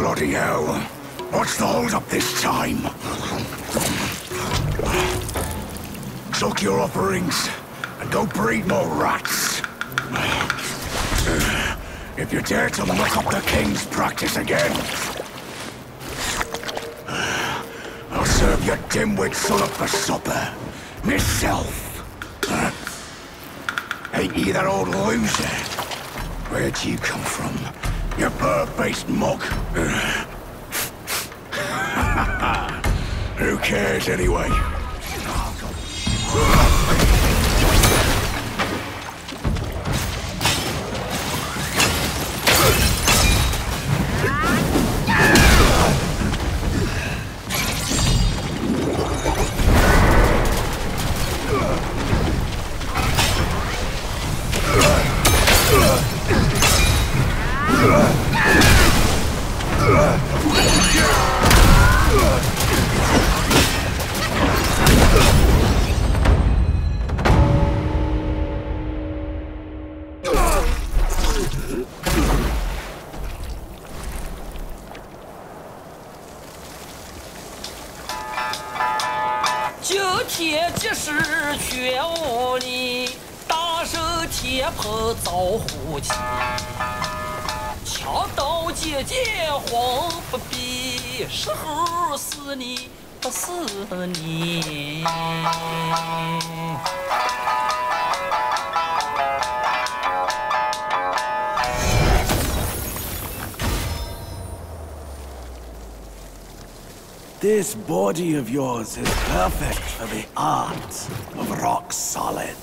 Bloody hell. What's the hold up this time? Suck your offerings and go breed more rats. If you dare to look up the king's practice again, I'll serve your dimwit son up for supper. Myself. Ain't you that old loser? Where'd you come from? You bird-faced mug. Who cares anyway? 今天即时劝我你大声天盆遭呼气 This body of yours is perfect for the art of rock solid.